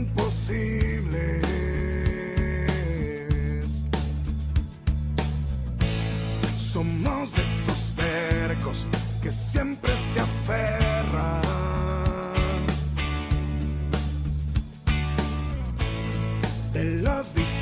imposibles. Somos esos vercos que siempre se aferran. De los diferentes,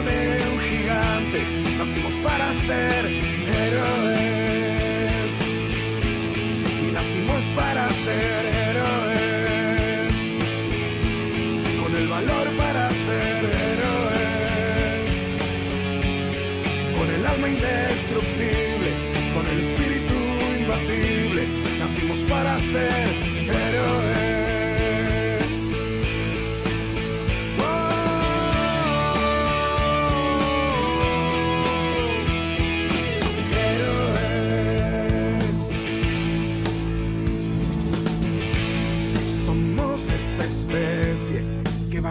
de un gigante, nacimos para ser héroes. Y nacimos para ser héroes, con el valor para ser héroes, con el alma indestructible, con el espíritu imbatible, nacimos para ser héroes.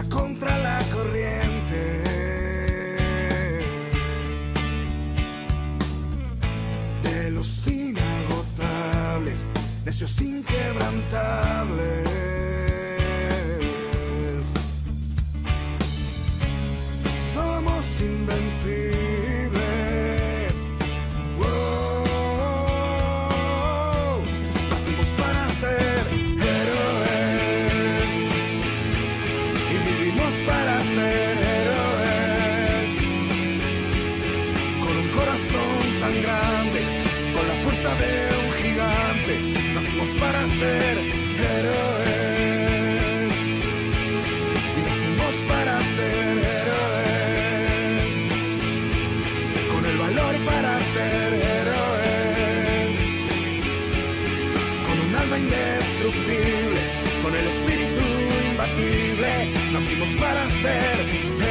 Contra la corriente. De los inagotables, necios inquebrantables. Somos invencibles. Nacimos para ser héroes. Y nacimos para ser héroes. Con el valor para ser héroes. Con un alma indestructible, con el espíritu imbatible, nacimos para ser héroes.